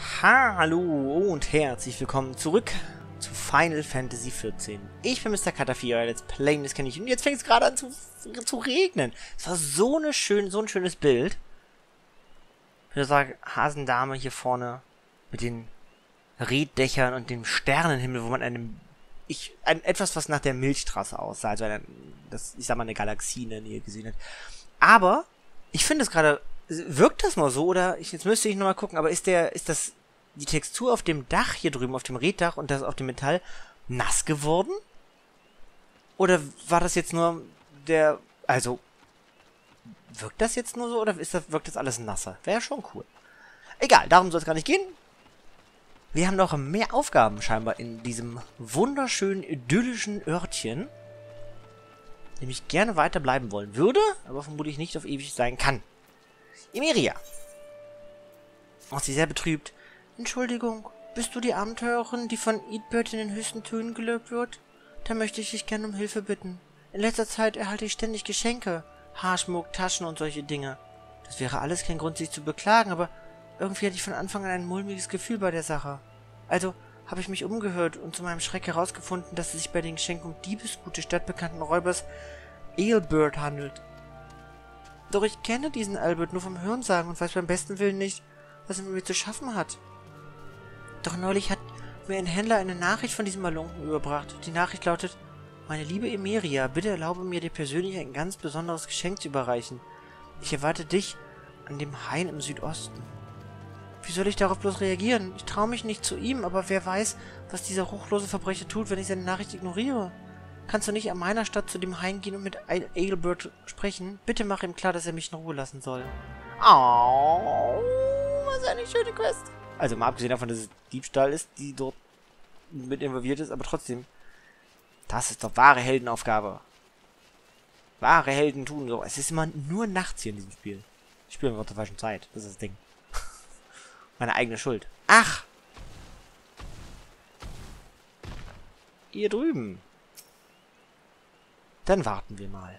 Hallo und herzlich willkommen zurück zu Final Fantasy XIV. Ich bin Mr. Katafi, euer Let's Play, das kenne ich. Und jetzt fängt es gerade an zu, zu regnen. Es war so, eine schön, so ein schönes Bild. Ich würde sagen, Hasendame hier vorne mit den Reddächern und dem Sternenhimmel, wo man einem ich ein, etwas, was nach der Milchstraße aussah, also eine, das, ich sag mal, eine Galaxie in der Nähe gesehen hat. Aber ich finde es gerade wirkt das nur so oder ich, jetzt müsste ich nochmal gucken, aber ist der, ist das die Textur auf dem Dach hier drüben, auf dem Reddach und das auf dem Metall nass geworden? Oder war das jetzt nur der, also, wirkt das jetzt nur so oder ist das, wirkt das alles nasser? Wäre schon cool. Egal, darum soll es gar nicht gehen. Wir haben noch mehr Aufgaben scheinbar in diesem wunderschönen, idyllischen Örtchen. Dem ich gerne weiter bleiben wollen würde, aber vermutlich nicht auf ewig sein kann. Emeria. Macht sie sehr betrübt. Entschuldigung, bist du die Abenteurerin, die von Eatbird in den höchsten Tönen gelobt wird? Da möchte ich dich gerne um Hilfe bitten. In letzter Zeit erhalte ich ständig Geschenke. Haarschmuck, Taschen und solche Dinge. Das wäre alles kein Grund, sich zu beklagen, aber irgendwie hatte ich von Anfang an ein mulmiges Gefühl bei der Sache. Also habe ich mich umgehört und zu meinem Schreck herausgefunden, dass es sich bei den Geschenken um Diebesgut des stadtbekannten Räubers Ailbird handelt. Doch ich kenne diesen Albert nur vom Hörensagen und weiß beim besten Willen nicht, was er mit mir zu schaffen hat. Doch neulich hat mir ein Händler eine Nachricht von diesem Malunken überbracht. Die Nachricht lautet, meine liebe Emeria, bitte erlaube mir dir persönlich ein ganz besonderes Geschenk zu überreichen. Ich erwarte dich an dem Hain im Südosten. Wie soll ich darauf bloß reagieren? Ich traue mich nicht zu ihm, aber wer weiß, was dieser ruchlose Verbrecher tut, wenn ich seine Nachricht ignoriere. Kannst du nicht an meiner Stadt zu dem Hain gehen und mit Ailbert sprechen? Bitte mach ihm klar, dass er mich in Ruhe lassen soll. Oh, was eine schöne Quest. Also mal abgesehen davon, dass es Diebstahl ist, die dort mit involviert ist, aber trotzdem. Das ist doch wahre Heldenaufgabe. Wahre Helden tun so. Es ist immer nur nachts hier in diesem Spiel. Ich spiele immer zur falschen Zeit. Das ist das Ding. Meine eigene Schuld. Ach! Hier drüben. Dann warten wir mal.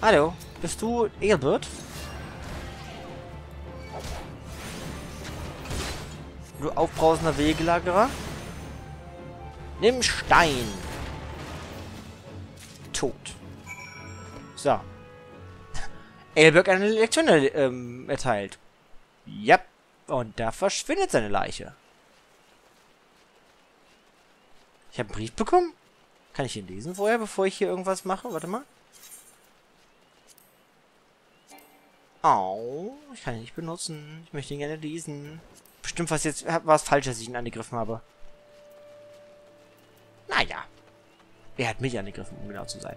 Hallo, bist du Egelbert? Du aufbrausender Wegelagerer? Nimm Stein. Tot. So. Elberg eine Lektion ähm, erteilt. Ja. Und da verschwindet seine Leiche. Ich habe einen Brief bekommen? Kann ich ihn lesen vorher, bevor ich hier irgendwas mache? Warte mal. Oh, ich kann ihn nicht benutzen. Ich möchte ihn gerne lesen. Bestimmt was jetzt war es falsch, dass ich ihn angegriffen habe. Naja. Er hat mich angegriffen, um genau zu sein.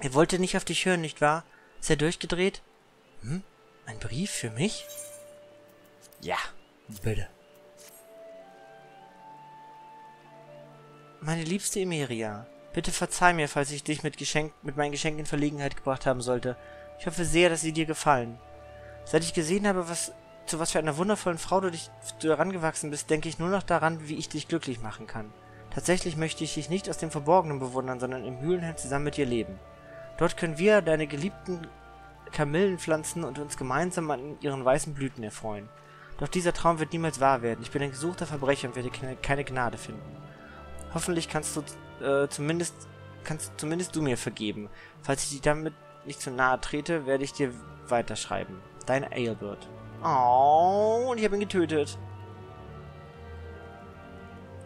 Er wollte nicht auf dich hören, nicht wahr? Ist er durchgedreht? Hm? Ein Brief für mich? Ja, bitte. Meine liebste Emeria, bitte verzeih mir, falls ich dich mit, Geschenk, mit meinen Geschenken in Verlegenheit gebracht haben sollte. Ich hoffe sehr, dass sie dir gefallen. Seit ich gesehen habe, was zu was für einer wundervollen Frau du dich du herangewachsen bist, denke ich nur noch daran, wie ich dich glücklich machen kann. Tatsächlich möchte ich dich nicht aus dem Verborgenen bewundern, sondern im Höhlenheim zusammen mit dir leben. Dort können wir deine geliebten Kamillen pflanzen und uns gemeinsam an ihren weißen Blüten erfreuen. Doch dieser Traum wird niemals wahr werden. Ich bin ein gesuchter Verbrecher und werde keine Gnade finden. Hoffentlich kannst du äh, zumindest kannst zumindest du mir vergeben. Falls ich dir damit nicht zu nahe trete, werde ich dir weiterschreiben. Dein Ailbert. Oh, und ich habe ihn getötet.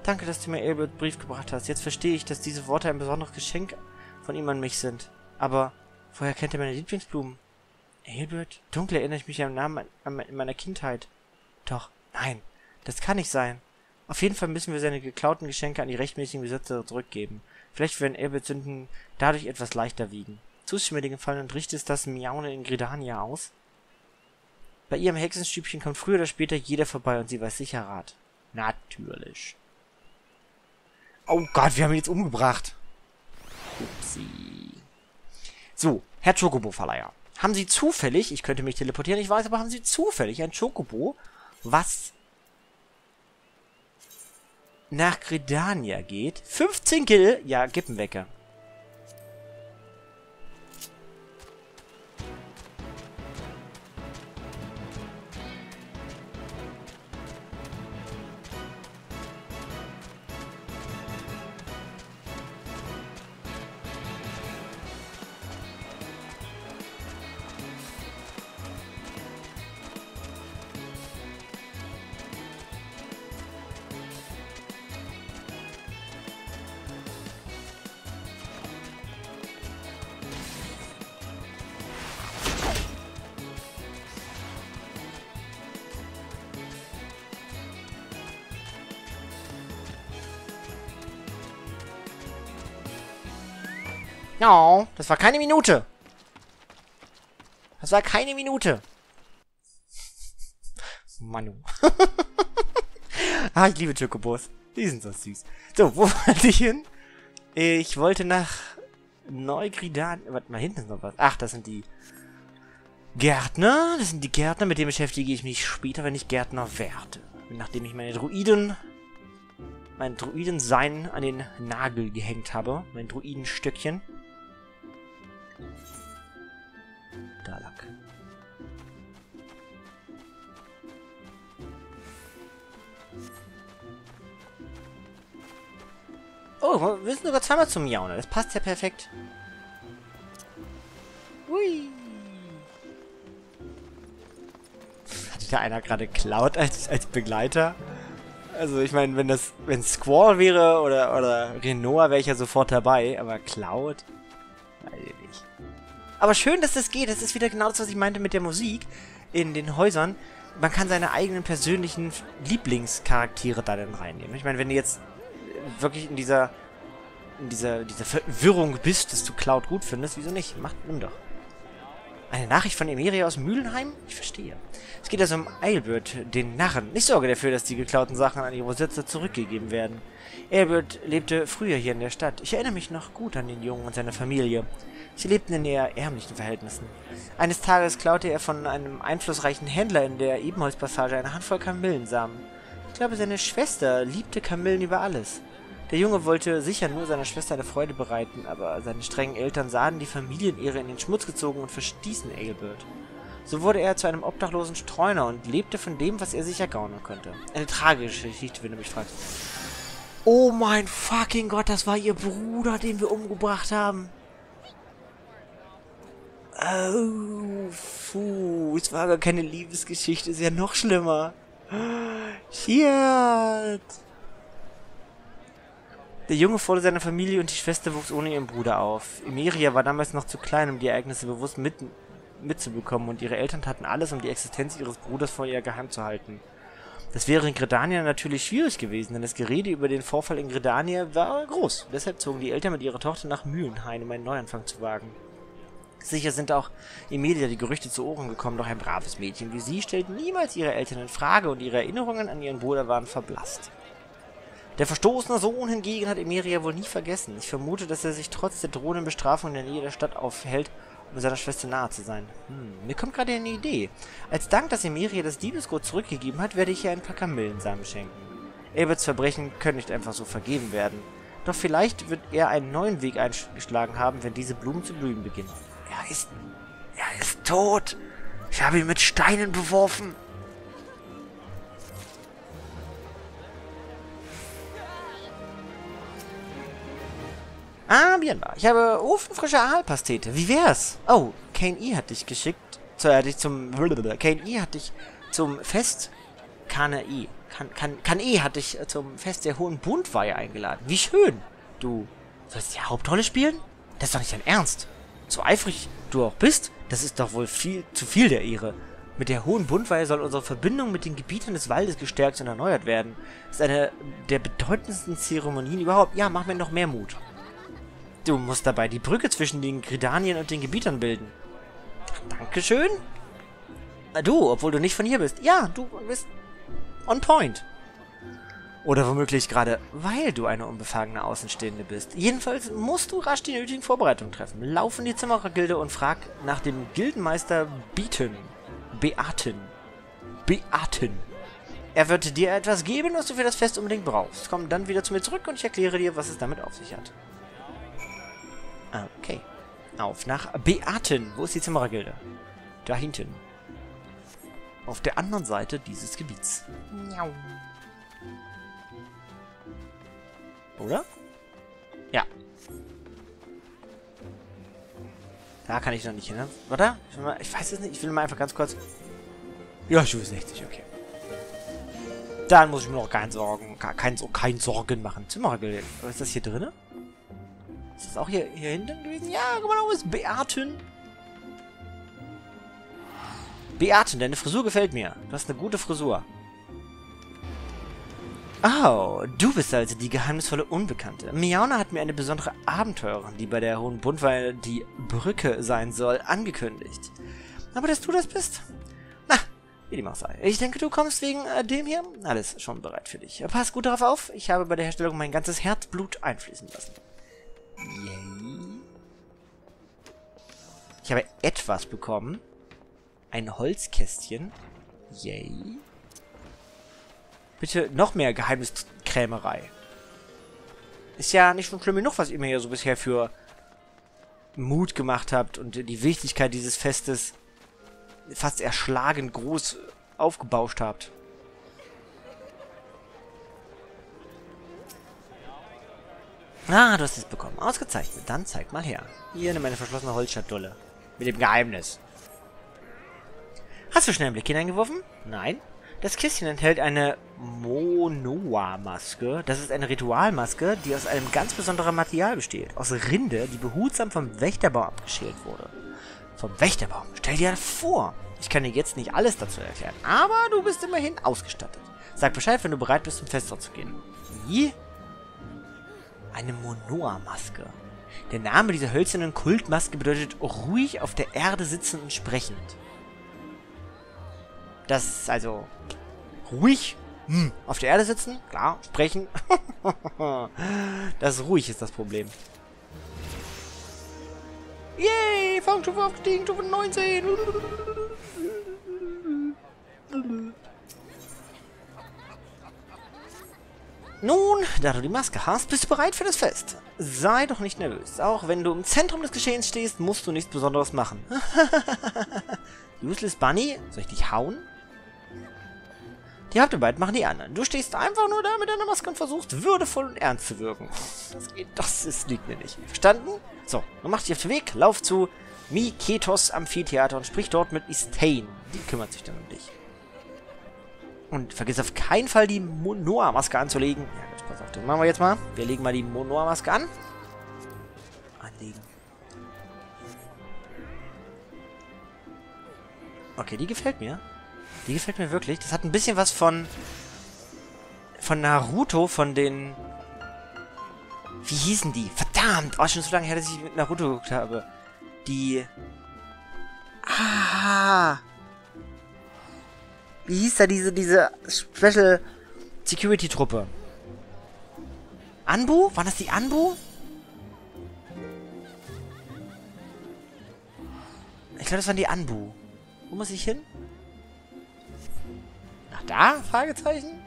Danke, dass du mir Ailbert Brief gebracht hast. Jetzt verstehe ich, dass diese Worte ein besonderes Geschenk von ihm an mich sind. Aber woher kennt er meine Lieblingsblumen? Ailbert? Dunkel erinnere ich mich an den Namen in meiner Kindheit. Doch, nein, das kann nicht sein. Auf jeden Fall müssen wir seine geklauten Geschenke an die rechtmäßigen Besitzer zurückgeben. Vielleicht werden Elbets Sünden dadurch etwas leichter wiegen. Tust du mir den Gefallen und richtest das Miaune in Gridania aus? Bei ihrem Hexenstübchen kommt früher oder später jeder vorbei und sie weiß sicher Rat. Natürlich. Oh Gott, wir haben ihn jetzt umgebracht. Upsi. So, Herr Chocobo-Verleiher. Haben Sie zufällig, ich könnte mich teleportieren, ich weiß, aber haben Sie zufällig ein Chocobo, was nach Gridania geht. 15 Kill. Ja, gib Ja, das war keine Minute. Das war keine Minute. Manu. ah, ich liebe Chocobos. Die sind so süß. So, wo wollte ich hin? Ich wollte nach Neugridan. Warte mal, hinten ist noch was. Ach, das sind die Gärtner. Das sind die Gärtner, mit denen beschäftige ich mich später, wenn ich Gärtner werde. Nachdem ich meine Druiden, mein Druidensein an den Nagel gehängt habe. Mein Druidenstöckchen. Lang. Oh, wir sind sogar zweimal zum Miauen. Das passt ja perfekt. Hui. Hatte da einer gerade Cloud als, als Begleiter? Also ich meine, wenn das, wenn Squall wäre oder, oder Renoir, wäre ich ja sofort dabei, aber Cloud? Aber schön, dass das geht. Das ist wieder genau das, was ich meinte mit der Musik in den Häusern. Man kann seine eigenen persönlichen Lieblingscharaktere da dann reinnehmen. Ich meine, wenn du jetzt wirklich in dieser in dieser, dieser Verwirrung bist, dass du Cloud gut findest, wieso nicht? Mach, nimm doch. Eine Nachricht von Emeria aus Mühlenheim? Ich verstehe. Es geht also um Eilbert, den Narren. Ich sorge dafür, dass die geklauten Sachen an ihre Besitzer zurückgegeben werden. Eilbert lebte früher hier in der Stadt. Ich erinnere mich noch gut an den Jungen und seine Familie. Sie lebten in eher ärmlichen Verhältnissen. Eines Tages klaute er von einem einflussreichen Händler in der Ebenholzpassage eine Handvoll Kamillensamen. Ich glaube, seine Schwester liebte Kamillen über alles. Der Junge wollte sicher nur seiner Schwester eine Freude bereiten, aber seine strengen Eltern sahen die Familienehre in den Schmutz gezogen und verstießen Ailbert. So wurde er zu einem obdachlosen Streuner und lebte von dem, was er sich ergaunern konnte. Eine tragische Geschichte, wenn du mich fragst. Oh mein fucking Gott, das war ihr Bruder, den wir umgebracht haben. Oh, puh, es war gar keine Liebesgeschichte, ist ja noch schlimmer. Shit. Der Junge verlor seine Familie und die Schwester wuchs ohne ihren Bruder auf. Emeria war damals noch zu klein, um die Ereignisse bewusst mit, mitzubekommen und ihre Eltern taten alles, um die Existenz ihres Bruders vor ihr geheim zu halten. Das wäre in Gredania natürlich schwierig gewesen, denn das Gerede über den Vorfall in Gredania war groß. Deshalb zogen die Eltern mit ihrer Tochter nach Mühlenhain, um einen Neuanfang zu wagen. Sicher sind auch Emilia die Gerüchte zu Ohren gekommen, doch ein braves Mädchen wie sie stellt niemals ihre Eltern in Frage und ihre Erinnerungen an ihren Bruder waren verblasst. Der verstoßene Sohn hingegen hat Emeria wohl nie vergessen. Ich vermute, dass er sich trotz der drohenden Bestrafung in der Nähe der Stadt aufhält, um seiner Schwester nahe zu sein. Hm, mir kommt gerade eine Idee. Als Dank, dass Emeria das Diebesgut zurückgegeben hat, werde ich ihr ein paar Kamillensamen schenken. Aberts Verbrechen können nicht einfach so vergeben werden. Doch vielleicht wird er einen neuen Weg eingeschlagen haben, wenn diese Blumen zu blühen beginnen. Er ist... Er ist tot! Ich habe ihn mit Steinen beworfen! Ah, Bienbar. Ich habe ofenfrische Aalpastete. Wie wär's? Oh, Kane E. hat dich geschickt. Zu, hat dich zum... Kane E. hat dich zum Fest... Kana E. Kan, E. hat dich zum Fest der Hohen Buntweihe eingeladen. Wie schön. Du sollst die Hauptrolle spielen? Das ist doch nicht dein Ernst. So eifrig du auch bist, das ist doch wohl viel zu viel der Ehre. Mit der Hohen Buntweihe soll unsere Verbindung mit den Gebietern des Waldes gestärkt und erneuert werden. Das ist eine der bedeutendsten Zeremonien überhaupt. Ja, mach mir noch mehr Mut. Du musst dabei die Brücke zwischen den Gridanien und den Gebietern bilden. Dankeschön. Du, obwohl du nicht von hier bist. Ja, du bist on point. Oder womöglich gerade, weil du eine unbefangene Außenstehende bist. Jedenfalls musst du rasch die nötigen Vorbereitungen treffen. Lauf in die Zimmerergilde und frag nach dem Gildenmeister Beaten. Beaten. Beaten. Er wird dir etwas geben, was du für das Fest unbedingt brauchst. Komm dann wieder zu mir zurück und ich erkläre dir, was es damit auf sich hat. Okay. Auf nach Beaten. Wo ist die Zimmerergilde? Da hinten. Auf der anderen Seite dieses Gebiets. Miau. Oder? Ja. Da kann ich noch nicht hin, ne? Warte, ich, mal, ich weiß es nicht. Ich will mal einfach ganz kurz... Ja, Stufe 60, okay. Dann muss ich mir noch keinen Sorgen, kein, kein Sorgen machen. Zimmerergilde. Was ist das hier drinnen? Ist das auch hier, hier hinten gewesen? Ja, guck mal, da ist Beaten. Beaten, deine Frisur gefällt mir. Du hast eine gute Frisur. Oh, du bist also die geheimnisvolle Unbekannte. Miauna hat mir eine besondere Abenteurerin, die bei der Hohen Bundweil die Brücke sein soll, angekündigt. Aber dass du das bist? Na, wie dem auch sei. Ich denke, du kommst wegen äh, dem hier. Alles schon bereit für dich. Pass gut darauf auf. Ich habe bei der Herstellung mein ganzes Herzblut einfließen lassen. Yay. Ich habe etwas bekommen. Ein Holzkästchen. Yay. Bitte noch mehr Geheimniskrämerei. Ist ja nicht schon schlimm genug, was ihr mir hier so bisher für Mut gemacht habt und die Wichtigkeit dieses Festes fast erschlagend groß aufgebauscht habt. Ah, du hast es bekommen. Ausgezeichnet. Dann zeig mal her. Hier, nimm eine verschlossene Holzschatulle. Mit dem Geheimnis. Hast du schnell einen Blick hineingeworfen? Nein. Das Kistchen enthält eine Monoa-Maske. Das ist eine Ritualmaske, die aus einem ganz besonderen Material besteht. Aus Rinde, die behutsam vom Wächterbaum abgeschält wurde. Vom Wächterbaum? Stell dir das vor! Ich kann dir jetzt nicht alles dazu erklären, aber du bist immerhin ausgestattet. Sag Bescheid, wenn du bereit bist, zum Fester zu gehen. Wie? Eine Monoa-Maske. Der Name dieser hölzernen Kultmaske bedeutet ruhig auf der Erde sitzen und sprechend. Das ist also ruhig hm, auf der Erde sitzen, klar, sprechen. das ruhig ist das Problem. Yay, Fangstufe aufgestiegen, Stufe 19. Nun, da du die Maske hast, bist du bereit für das Fest. Sei doch nicht nervös. Auch wenn du im Zentrum des Geschehens stehst, musst du nichts Besonderes machen. Useless Bunny? Soll ich dich hauen? Die Hauptarbeit machen die anderen. Du stehst einfach nur da mit deiner Maske und versuchst, würdevoll und ernst zu wirken. Das geht, das ist, liegt mir nicht. Verstanden? So, nun mach dich auf den Weg, lauf zu Miketos Amphitheater und sprich dort mit Istain. Die kümmert sich dann um dich. Und vergiss auf keinen Fall die Monoa-Maske anzulegen. Ja, gut, pass auf, das machen wir jetzt mal. Wir legen mal die Monoa-Maske an. Anlegen. Okay, die gefällt mir. Die gefällt mir wirklich. Das hat ein bisschen was von... Von Naruto, von den... Wie hießen die? Verdammt! Oh, schon so lange her, dass ich mit Naruto geguckt habe. Die... Ah! Wie hieß da diese, diese Special Security Truppe? Anbu? Waren das die Anbu? Ich glaube, das waren die Anbu. Wo muss ich hin? Nach da? Fragezeichen?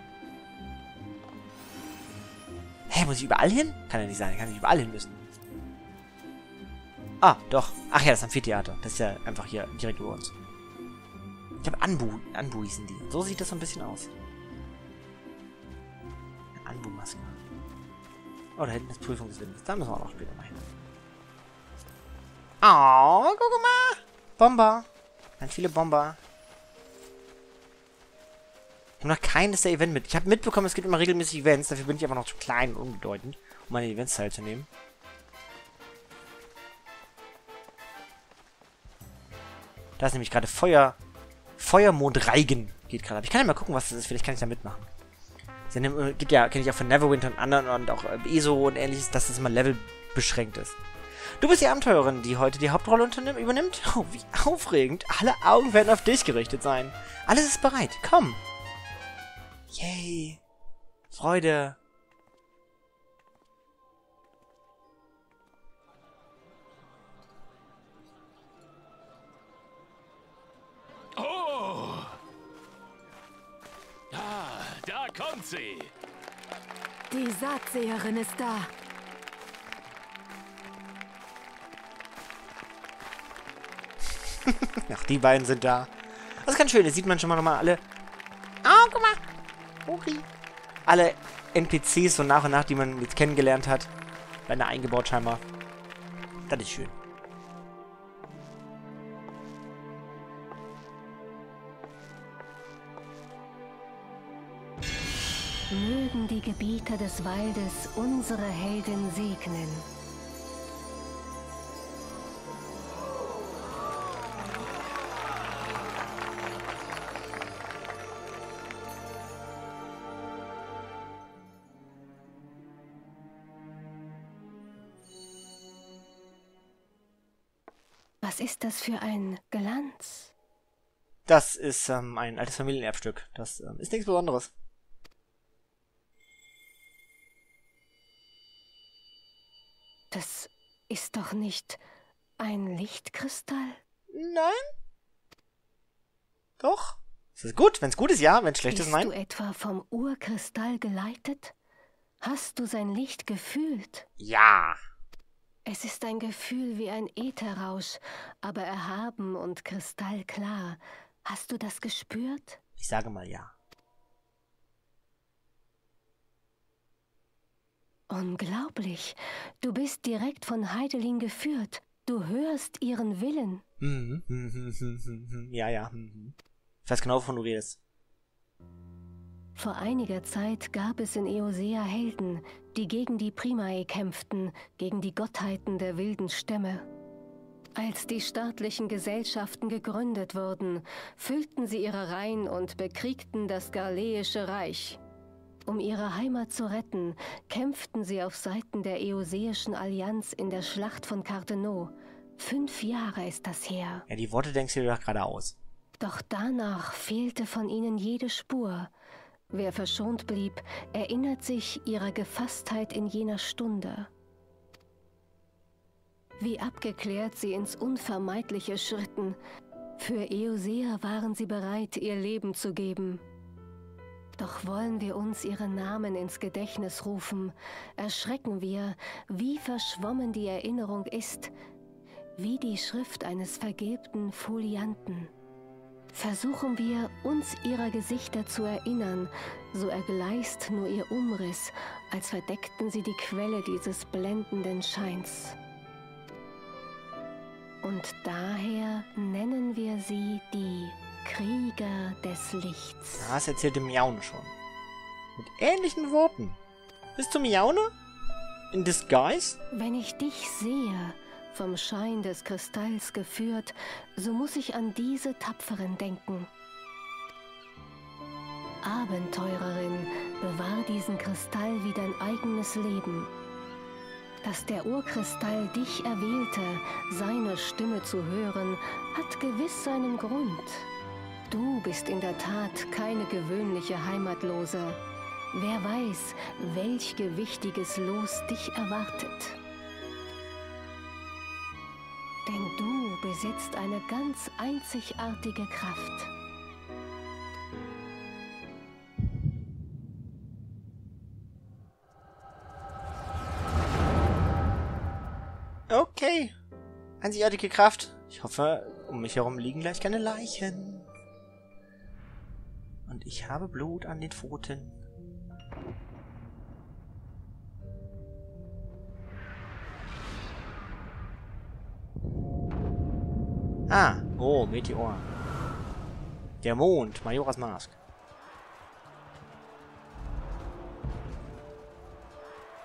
Hä, muss ich überall hin? Kann ja nicht sein, kann ich überall hin müssen. Ah, doch. Ach ja, das Amphitheater. Das ist ja einfach hier direkt über uns. Ich glaube, Anbu, Anbu hießen die. So sieht das so ein bisschen aus. Anbu-Maske. Oh, da hinten ist Prüfungswindes. Da müssen wir auch später mal hin. Oh, guck mal. Bomber. Ganz viele Bomber. Ich habe noch keines der Event mit. Ich habe mitbekommen, es gibt immer regelmäßig Events. Dafür bin ich aber noch zu klein und unbedeutend, um an den Events teilzunehmen. Da ist nämlich gerade Feuer Feuermondreigen geht gerade ab. Ich kann ja mal gucken, was das ist. Vielleicht kann ich da mitmachen. Es äh, gibt ja, kenne ich auch von Neverwinter und anderen und auch äh, ESO und ähnliches, dass das immer Level beschränkt ist. Du bist die Abenteurerin, die heute die Hauptrolle übernimmt? Oh, wie aufregend. Alle Augen werden auf dich gerichtet sein. Alles ist bereit. Komm. Yay. Freude. Kommt sie. Die Saatseherin ist da. Ach, die beiden sind da. Das ist ganz schön. Jetzt sieht man schon mal nochmal alle... Oh, guck mal. Okay. Alle NPCs so nach und nach, die man jetzt kennengelernt hat. Werden da eingebaut scheinbar. Das ist schön. Mögen die Gebieter des Waldes unsere Heldin segnen. Was ist das für ein Glanz? Das ist ähm, ein altes Familienerbstück. Das ähm, ist nichts Besonderes. Ist doch nicht ein Lichtkristall? Nein? Doch? Es ist gut. Wenn es gut ist, ja. Wenn es schlecht Bist ist, nein. du etwa vom Urkristall geleitet? Hast du sein Licht gefühlt? Ja. Es ist ein Gefühl wie ein Ätherrausch, aber erhaben und kristallklar. Hast du das gespürt? Ich sage mal ja. Unglaublich. Du bist direkt von Heidelin geführt. Du hörst ihren Willen. Mhm. Ja, ja. mhm. Ich weiß genau, wovon du redest. Vor einiger Zeit gab es in Eosea Helden, die gegen die Primae kämpften, gegen die Gottheiten der wilden Stämme. Als die staatlichen Gesellschaften gegründet wurden, füllten sie ihre Reihen und bekriegten das Galeische Reich. Um ihre Heimat zu retten, kämpften sie auf Seiten der Eoseischen Allianz in der Schlacht von Carthenau. Fünf Jahre ist das her. Ja, die Worte denkst du dir doch gerade aus. Doch danach fehlte von ihnen jede Spur. Wer verschont blieb, erinnert sich ihrer Gefasstheit in jener Stunde. Wie abgeklärt sie ins Unvermeidliche schritten. Für Eosea waren sie bereit, ihr Leben zu geben. Doch wollen wir uns ihre Namen ins Gedächtnis rufen, erschrecken wir, wie verschwommen die Erinnerung ist, wie die Schrift eines vergilbten Folianten. Versuchen wir, uns ihrer Gesichter zu erinnern, so ergleist nur ihr Umriss, als verdeckten sie die Quelle dieses blendenden Scheins. Und daher nennen wir sie die Krieger des Lichts. Das erzählte Miaune schon. Mit ähnlichen Worten. Bist du Miaune? In disguise? Wenn ich dich sehe, vom Schein des Kristalls geführt, so muss ich an diese Tapferen denken. Abenteurerin, bewahr diesen Kristall wie dein eigenes Leben. Dass der Urkristall dich erwählte, seine Stimme zu hören, hat gewiss seinen Grund. Du bist in der Tat keine gewöhnliche Heimatlose. Wer weiß, welch gewichtiges Los dich erwartet. Denn du besitzt eine ganz einzigartige Kraft. Okay. Einzigartige Kraft. Ich hoffe, um mich herum liegen gleich keine Leichen. Und ich habe Blut an den Pfoten. Ah, oh, Meteor. Der Mond, Majoras Mask.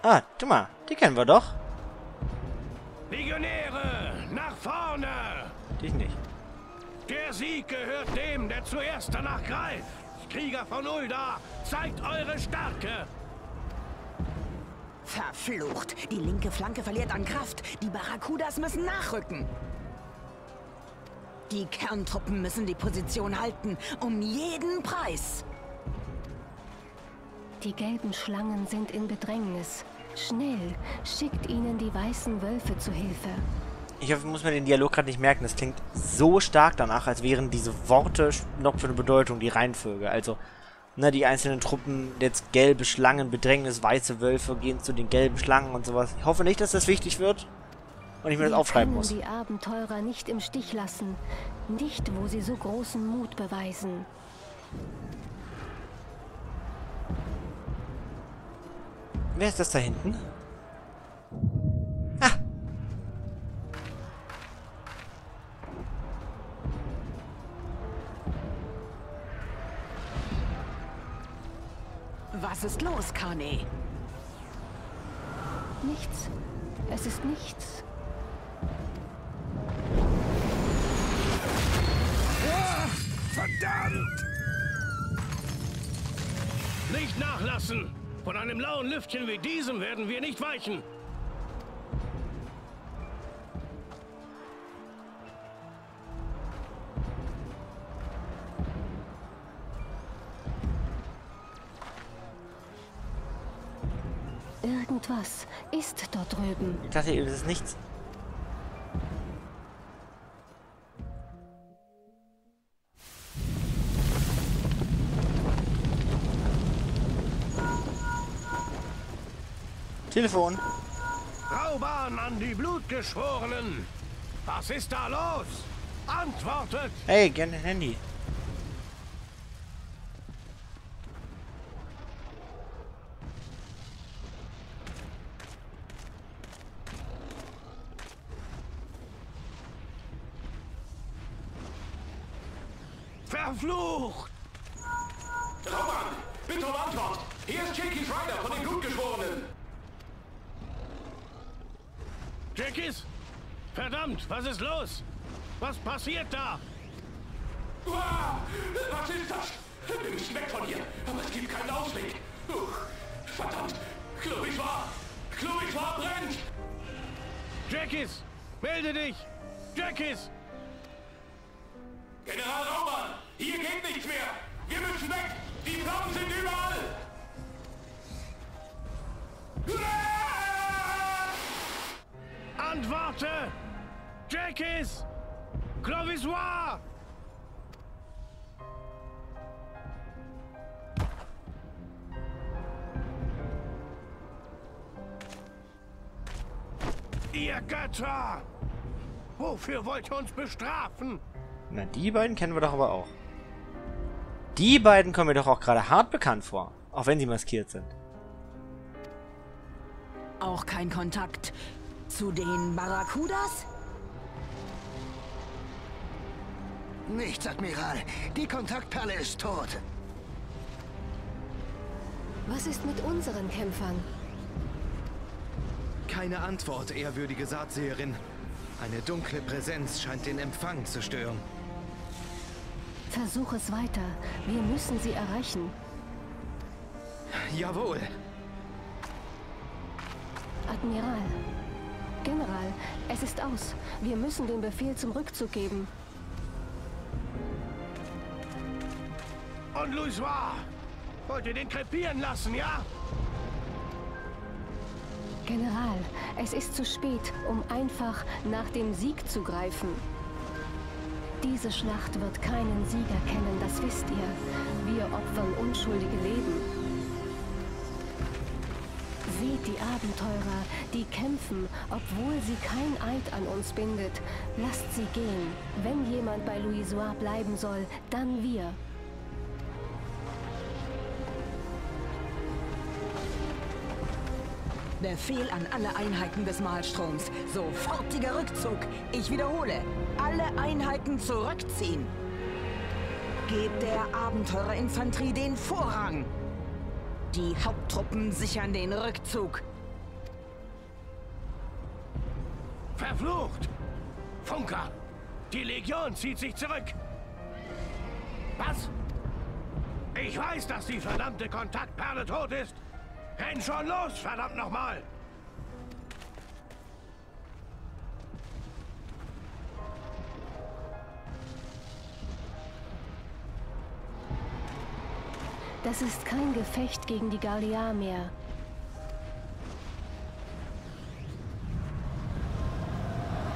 Ah, tu mal, die kennen wir doch. Legionäre, nach vorne! Dich nicht. Der Sieg gehört dem, der zuerst danach greift. Krieger von Ulda, zeigt eure Stärke! Verflucht! Die linke Flanke verliert an Kraft. Die Barracudas müssen nachrücken. Die Kerntruppen müssen die Position halten, um jeden Preis. Die gelben Schlangen sind in Bedrängnis. Schnell, schickt ihnen die weißen Wölfe zu Hilfe. Ich hoffe, ich muss mir den Dialog gerade nicht merken. Das klingt so stark danach, als wären diese Worte noch für eine Bedeutung, die Reihenfolge. Also, ne, die einzelnen Truppen, jetzt gelbe Schlangen, Bedrängnis, weiße Wölfe gehen zu den gelben Schlangen und sowas. Ich hoffe nicht, dass das wichtig wird und ich mir das aufschreiben muss. die Abenteurer nicht im Stich lassen. Nicht, wo sie so großen Mut beweisen. Wer ist das da hinten? Was ist los, Kane? Nichts. Es ist nichts. Verdammt! Nicht nachlassen! Von einem lauen Lüftchen wie diesem werden wir nicht weichen. Irgendwas ist dort drüben. Ich dachte, es ist nichts. Telefon. Raubahn an die Blutgeschworenen! Was ist da los? Antwortet! Hey, gerne ein Handy. Verflucht! Raumann, bitte um Antwort! Hier ist Jakey Ryder von den Blutgeschworenen! Jackies? Verdammt, was ist los? Was passiert da? Uah, was ist das? Wir müssen weg von hier, aber es gibt keinen Ausweg. Uch, verdammt, Clovis-War! Clovis-War brennt! Jackies, melde dich! Jackies! General Raumann, hier geht nichts mehr! Wir müssen weg! Die Flammen sind überall! Antworte! Jackies! Clovisoir! Ihr Götter! Wofür wollt ihr uns bestrafen? Na, die beiden kennen wir doch aber auch. Die beiden kommen mir doch auch gerade hart bekannt vor. Auch wenn sie maskiert sind. Auch kein Kontakt zu den Barracudas? Nichts, Admiral. Die Kontaktperle ist tot. Was ist mit unseren Kämpfern? Keine Antwort, ehrwürdige Saatseherin. Eine dunkle Präsenz scheint den Empfang zu stören. Versuch es weiter. Wir müssen sie erreichen. Jawohl. Admiral. General, es ist aus. Wir müssen den Befehl zum Rückzug geben. Und Louisoir! Wollt ihr den krepieren lassen, ja? General, es ist zu spät, um einfach nach dem Sieg zu greifen. Diese Schlacht wird keinen Sieger kennen, das wisst ihr. Wir opfern unschuldige Leben. Seht die Abenteurer, die kämpfen, obwohl sie kein Eid an uns bindet. Lasst sie gehen. Wenn jemand bei Louisoire bleiben soll, dann wir. Befehl an alle Einheiten des Malstroms. Sofortiger Rückzug. Ich wiederhole. Alle Einheiten zurückziehen. Gebt der Abenteurerinfanterie den Vorrang. Die Haupttruppen sichern den Rückzug. Verflucht! Funker! Die Legion zieht sich zurück! Was? Ich weiß, dass die verdammte Kontaktperle tot ist! Renn schon los, verdammt nochmal! Das ist kein Gefecht gegen die Gallier mehr.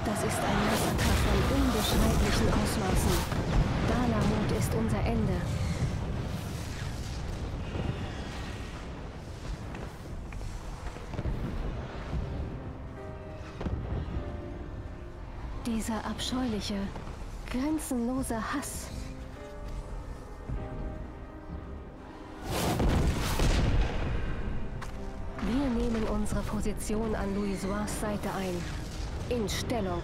Das ist ein Massaker von unbeschreiblichen Ausmaßen. Dalamut ist unser Ende. Dieser abscheuliche, grenzenlose Hass. Wir nehmen unsere Position an Louisoirs Seite ein. In Stellung.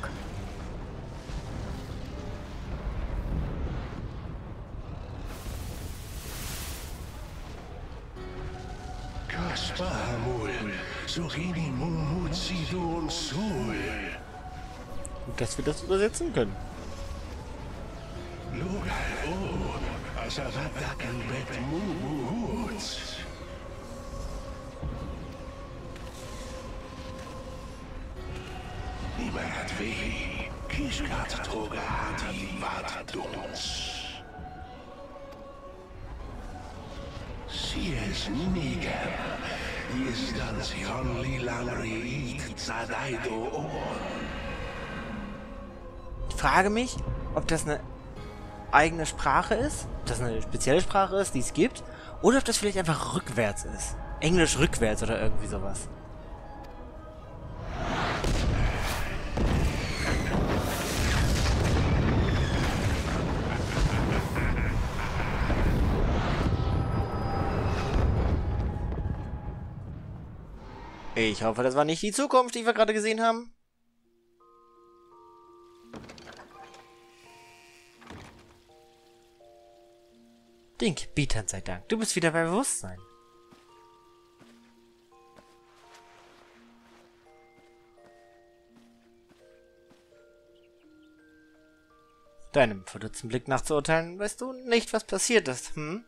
Kaspar Hamul, Surini Sidon Sul. Dass wir das übersetzen können. Niemand weh, Kishkat Trogahati Vatadons. Sie es Niger, Distanzion Lilamriit Zadaido Oon. Ich frage mich, ob das eine eigene Sprache ist, ob das eine spezielle Sprache ist, die es gibt, oder ob das vielleicht einfach rückwärts ist. Englisch rückwärts oder irgendwie sowas. Ich hoffe, das war nicht die Zukunft, die wir gerade gesehen haben. Dink, Bietern sei Dank. Du bist wieder bei Bewusstsein. Deinem verdutzten Blick nachzuurteilen, weißt du nicht, was passiert ist, hm?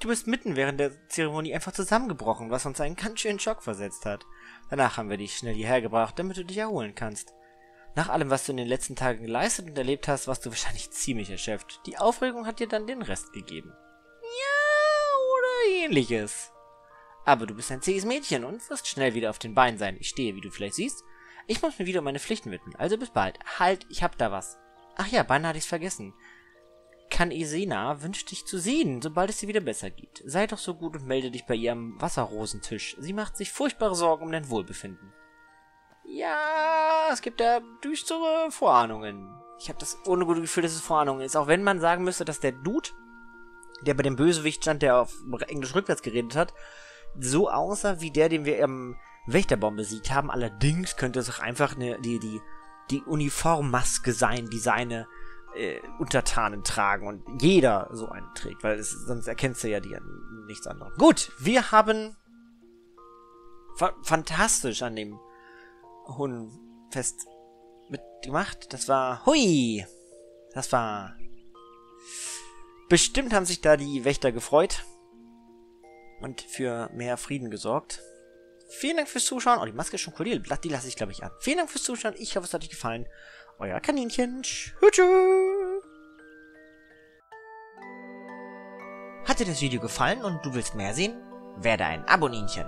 Du bist mitten während der Zeremonie einfach zusammengebrochen, was uns einen ganz schönen Schock versetzt hat. Danach haben wir dich schnell hierher gebracht, damit du dich erholen kannst. Nach allem, was du in den letzten Tagen geleistet und erlebt hast, warst du wahrscheinlich ziemlich erschöpft. Die Aufregung hat dir dann den Rest gegeben. Ja, oder ähnliches. Aber du bist ein zähes Mädchen und wirst schnell wieder auf den Beinen sein. Ich stehe, wie du vielleicht siehst. Ich muss mir wieder um meine Pflichten widmen. Also bis bald. Halt, ich hab da was. Ach ja, beinahe hatte ich's vergessen. Kanesena wünscht dich zu sehen, sobald es dir wieder besser geht. Sei doch so gut und melde dich bei ihr am Wasserrosentisch. Sie macht sich furchtbare Sorgen um dein Wohlbefinden. Ja, es gibt da düstere Vorahnungen. Ich habe das ohne gute Gefühl, dass es Vorahnungen ist. Auch wenn man sagen müsste, dass der Dude, der bei dem Bösewicht stand, der auf Englisch rückwärts geredet hat, so aussah wie der, den wir im Wächterbaum besiegt haben. Allerdings könnte es auch einfach eine, die, die, die Uniformmaske sein, die seine äh, Untertanen tragen und jeder so einen trägt, weil es, sonst erkennst du ja die nichts anderes. Gut, wir haben fa fantastisch an dem Hundenfest mitgemacht. Das war, hui, das war, bestimmt haben sich da die Wächter gefreut und für mehr Frieden gesorgt. Vielen Dank fürs Zuschauen. Oh, die Maske ist schon cool. Die lasse ich, glaube ich, an. Vielen Dank fürs Zuschauen. Ich hoffe, es hat euch gefallen. Euer Kaninchen. Tschüss. Hat dir das Video gefallen und du willst mehr sehen? Werde ein Aboninchen.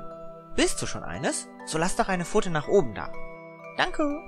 Bist du schon eines? So lass doch eine Pfote nach oben da. Danke.